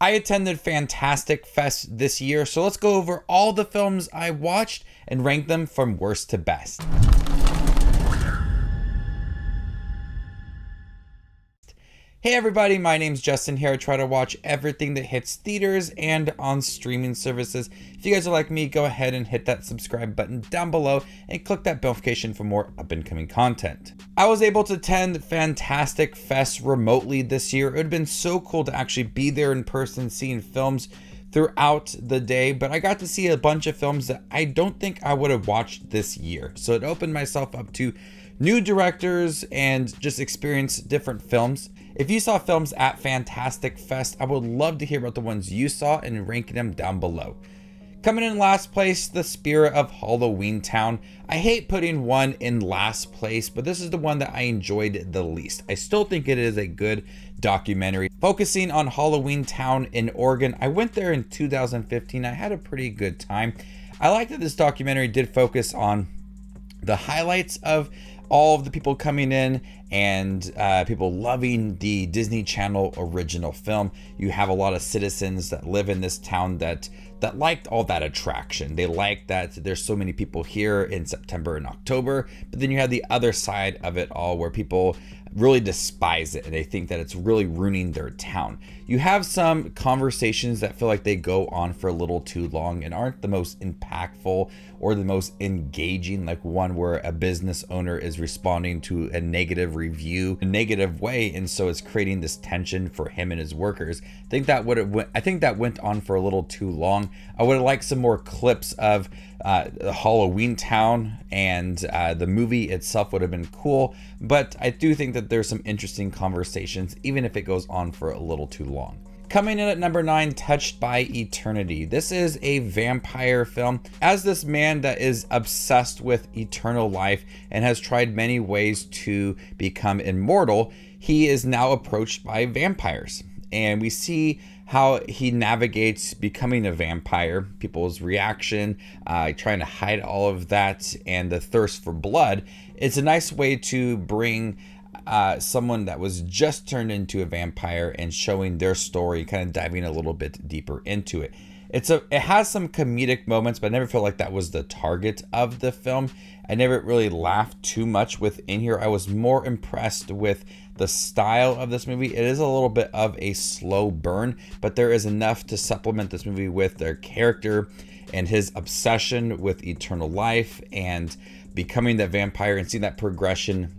I attended Fantastic Fest this year, so let's go over all the films I watched and rank them from worst to best. Hey everybody, my name's Justin here. I try to watch everything that hits theaters and on streaming services. If you guys are like me, go ahead and hit that subscribe button down below and click that notification for more up and coming content. I was able to attend Fantastic Fest remotely this year. It would have been so cool to actually be there in person seeing films throughout the day, but I got to see a bunch of films that I don't think I would have watched this year. So it opened myself up to new directors and just experience different films. If you saw films at Fantastic Fest, I would love to hear about the ones you saw and ranking them down below. Coming in last place, The Spirit of Halloweentown. I hate putting one in last place, but this is the one that I enjoyed the least. I still think it is a good documentary. Focusing on Halloweentown in Oregon, I went there in 2015. I had a pretty good time. I like that this documentary did focus on the highlights of all of the people coming in and uh, people loving the Disney Channel original film. You have a lot of citizens that live in this town that that liked all that attraction. They like that there's so many people here in September and October, but then you have the other side of it all where people really despise it and they think that it's really ruining their town. You have some conversations that feel like they go on for a little too long and aren't the most impactful or the most engaging, like one where a business owner is responding to a negative review, a negative way, and so it's creating this tension for him and his workers. I think that would have I think that went on for a little too long. I would have liked some more clips of uh, Halloweentown and uh, the movie itself would have been cool, but I do think that there's some interesting conversations, even if it goes on for a little too long. Coming in at number nine, Touched by Eternity. This is a vampire film. As this man that is obsessed with eternal life and has tried many ways to become immortal, he is now approached by vampires. And we see how he navigates becoming a vampire, people's reaction, uh, trying to hide all of that, and the thirst for blood. It's a nice way to bring uh, someone that was just turned into a vampire and showing their story, kind of diving a little bit deeper into it. It's a it has some comedic moments, but I never felt like that was the target of the film. I never really laughed too much within here. I was more impressed with the style of this movie. It is a little bit of a slow burn, but there is enough to supplement this movie with their character and his obsession with eternal life and becoming that vampire and seeing that progression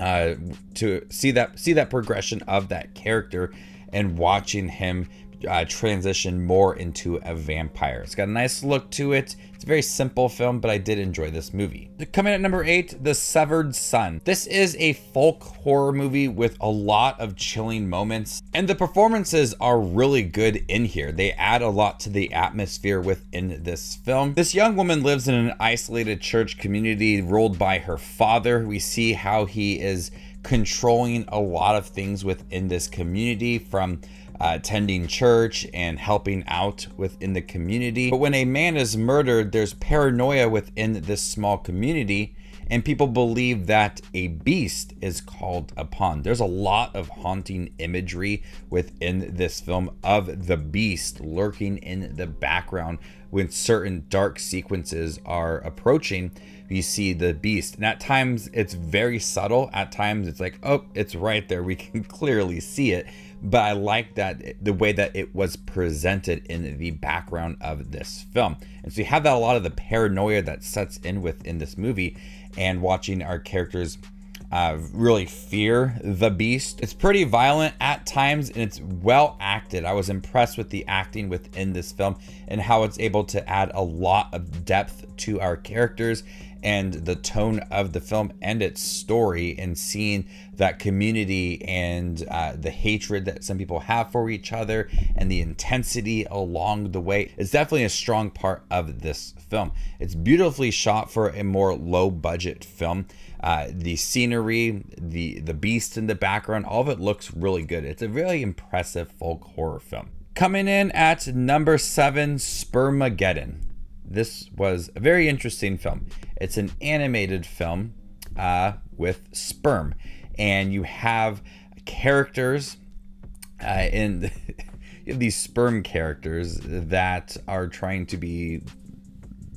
uh, to see that see that progression of that character and watching him uh, transition more into a vampire. It's got a nice look to it. It's a very simple film, but I did enjoy this movie. Coming at number eight, The Severed Sun. This is a folk horror movie with a lot of chilling moments, and the performances are really good in here. They add a lot to the atmosphere within this film. This young woman lives in an isolated church community ruled by her father. We see how he is controlling a lot of things within this community from uh, attending church and helping out within the community. But when a man is murdered, there's paranoia within this small community, and people believe that a beast is called upon. There's a lot of haunting imagery within this film of the beast lurking in the background when certain dark sequences are approaching. You see the beast, and at times it's very subtle. At times it's like, oh, it's right there. We can clearly see it but I like that the way that it was presented in the background of this film. And so you have that a lot of the paranoia that sets in within this movie and watching our characters uh, really fear the beast. It's pretty violent at times and it's well acted. I was impressed with the acting within this film and how it's able to add a lot of depth to our characters and the tone of the film and its story and seeing that community and uh, the hatred that some people have for each other and the intensity along the way is definitely a strong part of this film. It's beautifully shot for a more low budget film. Uh, the scenery, the the beast in the background, all of it looks really good. It's a really impressive folk horror film. Coming in at number seven, Spermageddon this was a very interesting film. It's an animated film uh, with sperm, and you have characters uh, in. have these sperm characters that are trying to be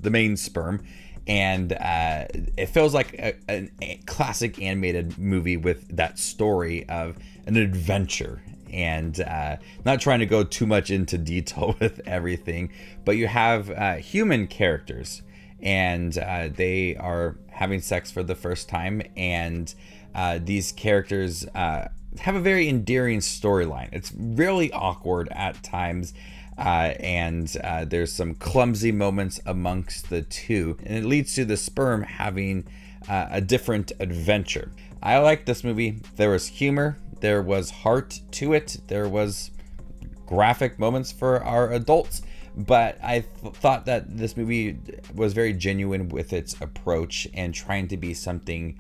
the main sperm and uh, it feels like a, a, classic animated movie with that story of an adventure and uh, not trying to go too much into detail with everything but you have uh, human characters and uh, they are having sex for the first time and uh, these characters uh, have a very endearing storyline. It's really awkward at times uh, and uh, there's some clumsy moments amongst the two, and it leads to the sperm having uh, a different adventure. I like this movie. There was humor, there was heart to it, there was graphic moments for our adults, but I th- thought that this movie was very genuine with its approach and trying to be something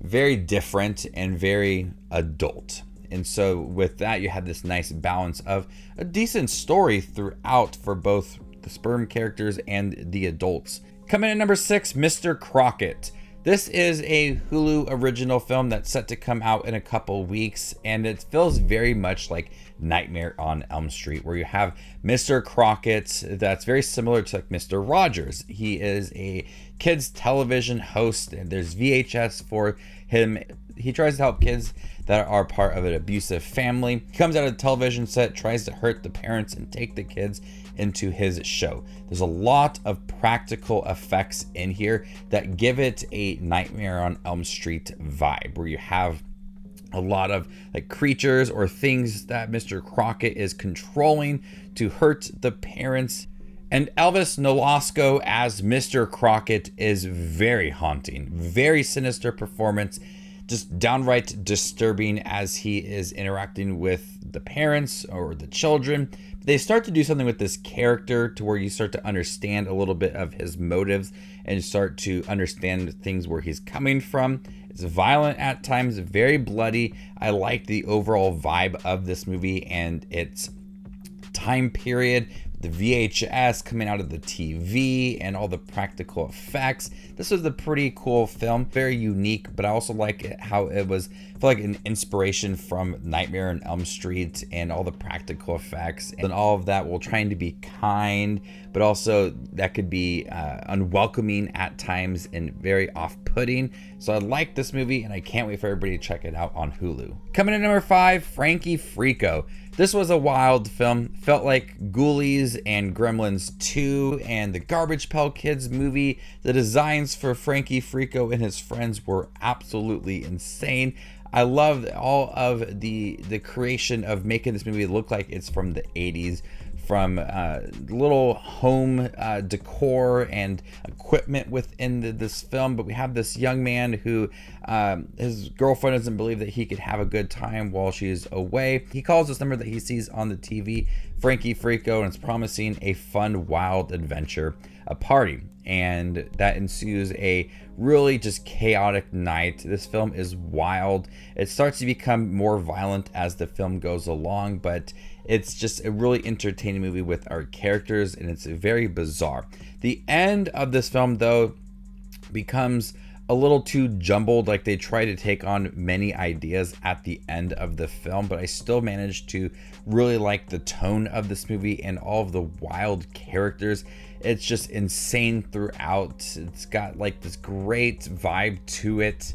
very different and very adult. And so with that, you had this nice balance of a decent story throughout for both the sperm characters and the adults. Coming in number six, Mr. Crocket. This is a Hulu original film that's set to come out in a couple weeks, and it feels very much like Nightmare on Elm Street, where you have Mr. Crocket that's very similar to like Mr. Rogers. He is a kids television host, and there's VHS for him. He tries to help kids that are part of an abusive family. He comes out of the television set, tries to hurt the parents and take the kids into his show. There's a lot of practical effects in here that give it a Nightmare on Elm Street vibe, where you have a lot of like creatures or things that Mr. Crocket is controlling to hurt the parents. And Elvis Nolasco as Mr. Crocket is very haunting, very sinister performance just downright disturbing as he is interacting with the parents or the children. They start to do something with this character to where you start to understand a little bit of his motives and start to understand things where he's coming from. It's violent at times, very bloody. I like the overall vibe of this movie and its time period the VHS coming out of the TV and all the practical effects. This was a pretty cool film, very unique, but I also like it, how it was feel like an inspiration from Nightmare on Elm Street and all the practical effects and all of that while trying to be kind, but also that could be uh, unwelcoming at times and very off-putting. So I like this movie and I can't wait for everybody to check it out on Hulu. Coming in number five, Frankie Freako. This was a wild film. Felt like Ghoulies and Gremlins 2 and the Garbage Pail Kids movie. The designs for Frankie Freako and his friends were absolutely insane. I love all of the the creation of making this movie look like it's from the 80s from uh, little home uh, decor and equipment within the, this film. But we have this young man who um, his girlfriend doesn't believe that he could have a good time while she's away. He calls this number that he sees on the TV Frankie Freako and it's promising a fun, wild adventure, a party. And that ensues a really just chaotic night. This film is wild. It starts to become more violent as the film goes along, but it's just a really entertaining movie with our characters, and it's very bizarre. The end of this film, though, becomes a little too jumbled. Like they try to take on many ideas at the end of the film, but I still managed to really like the tone of this movie and all of the wild characters. It's just insane throughout. It's got like this great vibe to it.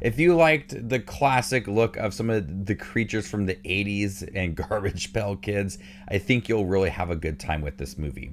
If you liked the classic look of some of the creatures from the 80s and Garbage Pail Kids, I think you'll really have a good time with this movie.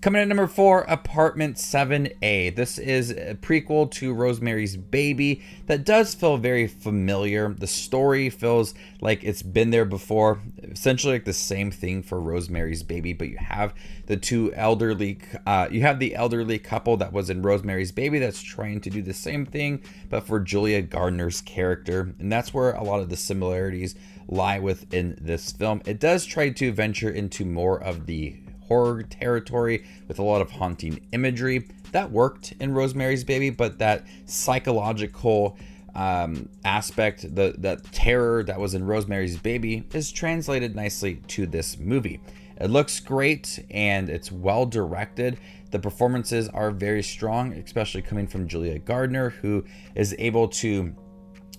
Coming in number four, Apartment 7A. This is a prequel to Rosemary's Baby that does feel very familiar. The story feels like it's been there before. Essentially, like the same thing for Rosemary's Baby, but you have the two elderly, uh, you have the elderly couple that was in Rosemary's Baby that's trying to do the same thing, but for Julia Garner's character. And that's where a lot of the similarities lie within this film. It does try to venture into more of the horror territory with a lot of haunting imagery. That worked in Rosemary's Baby, but that psychological um, aspect, the, the terror that was in Rosemary's Baby, is translated nicely to this movie. It looks great and it's well directed. The performances are very strong, especially coming from Julia Garner, who is able to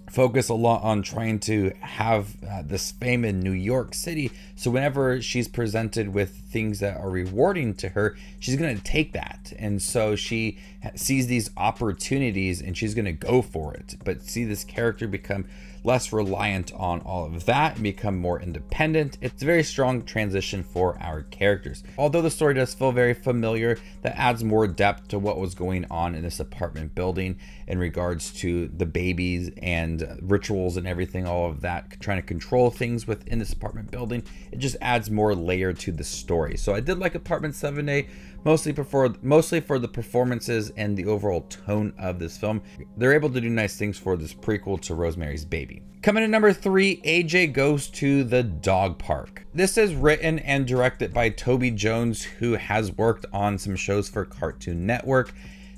focus a lot on trying to have uh, this fame in New York City. So whenever she's presented with things that are rewarding to her, she's going to take that. And so she sees these opportunities and she's going to go for it. But see this character become less reliant on all of that and become more independent. It's a very strong transition for our characters. Although the story does feel very familiar, that adds more depth to what was going on in this apartment building in regards to the babies and rituals and everything, all of that, trying to control things within this apartment building. It just adds more layer to the story. So I did like Apartment 7A mostly for mostly for the performances and the overall tone of this film. They're able to do nice things for this prequel to Rosemary's Baby. Coming in number three, AJ Goes to the Dog Park. This is written and directed by Toby Jones, who has worked on some shows for Cartoon Network.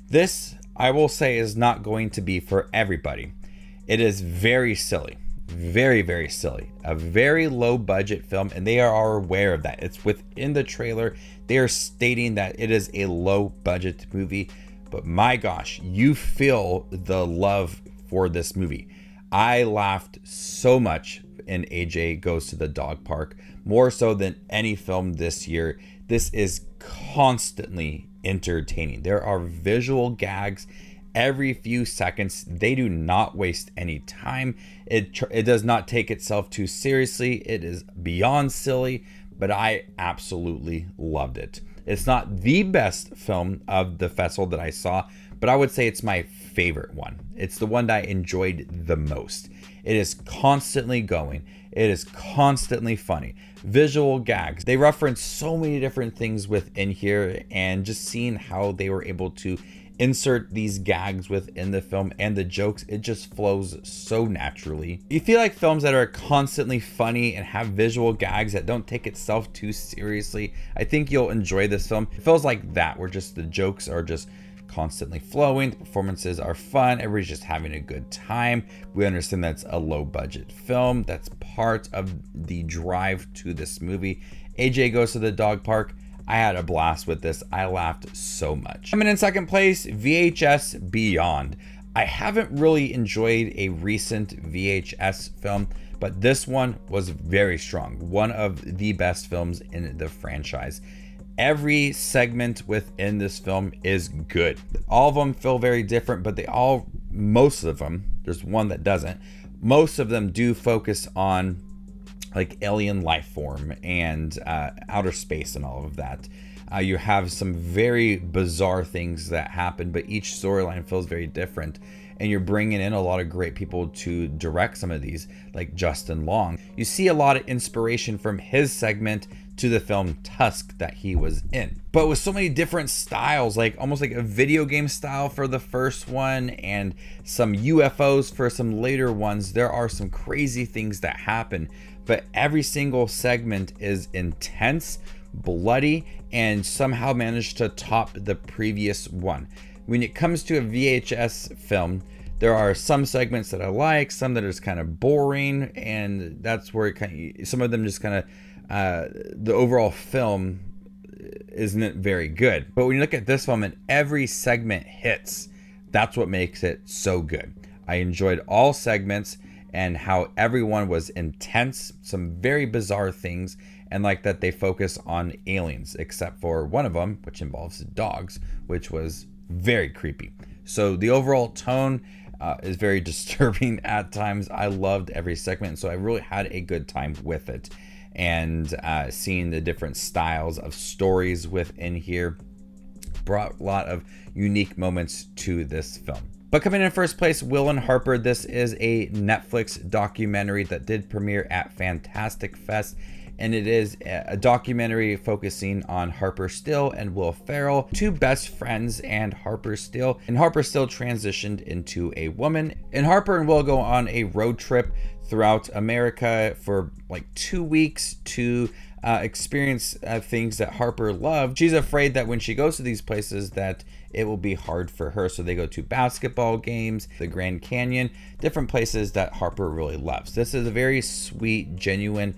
This, I will say, is not going to be for everybody. It is very silly very very silly. A very low budget film and they are aware of that. It's within the trailer. They are stating that it is a low budget movie but my gosh you feel the love for this movie. I laughed so much in aj goes to the dog park more so than any film this year. This is constantly entertaining. There are visual gags every few seconds. They do not waste any time. It it does not take itself too seriously. It is beyond silly, but I absolutely loved it. It's not the best film of the festival that I saw, but I would say it's my favorite one. It's the one that I enjoyed the most. It is constantly going. It is constantly funny. Visual gags. They reference so many different things within here, and just seeing how they were able to insert these gags within the film and the jokes, it just flows so naturally. You feel like films that are constantly funny and have visual gags that don't take itself too seriously, I think you'll enjoy this film. It feels like that, where just the jokes are just constantly flowing, the performances are fun, everybody's just having a good time. We understand that's a low budget film, that's part of the drive to this movie. AJ goes to the dog park. I had a blast with this. I laughed so much. Coming in second place, VHS Beyond. I haven't really enjoyed a recent VHS film, but this one was very strong. One of the best films in the franchise. Every segment within this film is good. All of them feel very different, but they all, most of them, there's one that doesn't, most of them do focus on like alien life form and uh, outer space and all of that. Uh, you have some very bizarre things that happen, but each storyline feels very different. And you're bringing in a lot of great people to direct some of these, like Justin Long. You see a lot of inspiration from his segment to the film Tusk that he was in. But with so many different styles, like almost like a video game style for the first one and some UFOs for some later ones, there are some crazy things that happen but every single segment is intense, bloody, and somehow managed to top the previous one. When it comes to a VHS film, there are some segments that I like, some that are just kind of boring, and that's where kind of, some of them just kind of uh, the overall film isn't very good. But when you look at this film and every segment hits, that's what makes it so good. I enjoyed all segments and how everyone was intense, some very bizarre things, and like that they focus on aliens, except for one of them, which involves dogs, which was very creepy. So the overall tone uh, is very disturbing at times. I loved every segment, so I really had a good time with it. And uh, seeing the different styles of stories within here brought a lot of unique moments to this film. But coming in first place, Will and Harper. This is a Netflix documentary that did premiere at Fantastic Fest. And it is a documentary focusing on Harper Steele and Will Ferrell, two best friends, and Harper Steele. And Harper Steele transitioned into a woman. And Harper and Will go on a road trip throughout America for like two weeks to uh, experience uh, things that Harper loved. She's afraid that when she goes to these places that it will be hard for her. So they go to basketball games, the Grand Canyon, different places that Harper really loves. This is a very sweet, genuine,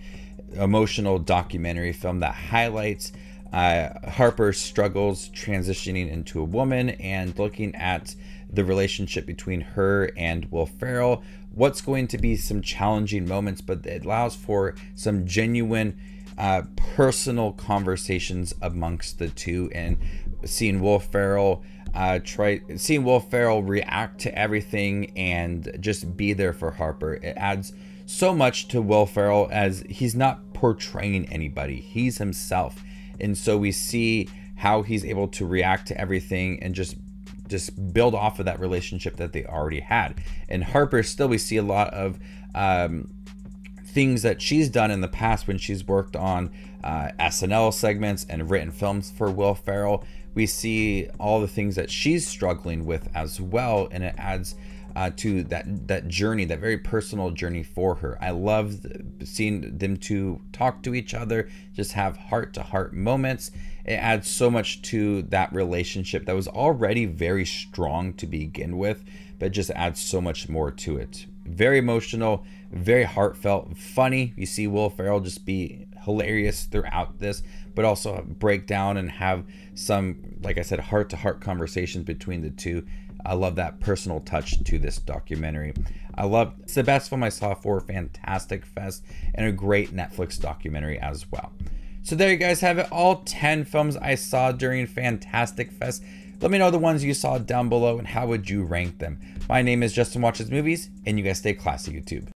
emotional documentary film that highlights uh, Harper's struggles transitioning into a woman and looking at the relationship between her and Will Ferrell, what's going to be some challenging moments, but it allows for some genuine uh, personal conversations amongst the two and seeing Will Ferrell uh, try seeing Will Ferrell react to everything and just be there for Harper. It adds so much to Will Ferrell as he's not portraying anybody; he's himself, and so we see how he's able to react to everything and just just build off of that relationship that they already had. And Harper still we see a lot of um, things that she's done in the past when she's worked on uh, SNL segments and written films for Will Ferrell. We see all the things that she's struggling with as well, and it adds uh, to that that journey, that very personal journey for her. I love seeing them two talk to each other, just have heart to heart moments. It adds so much to that relationship that was already very strong to begin with, but just adds so much more to it. Very emotional, very heartfelt, funny. You see Will Ferrell just be hilarious throughout this, but also break down and have some, like I said, heart to heart conversations between the two. I love that personal touch to this documentary. I love it's the best film I saw for Fantastic Fest and a great Netflix documentary as well. So there you guys have it, all 10 films I saw during Fantastic Fest. Let me know the ones you saw down below and how would you rank them. My name is Justin Watches Movies, and you guys stay classy, YouTube.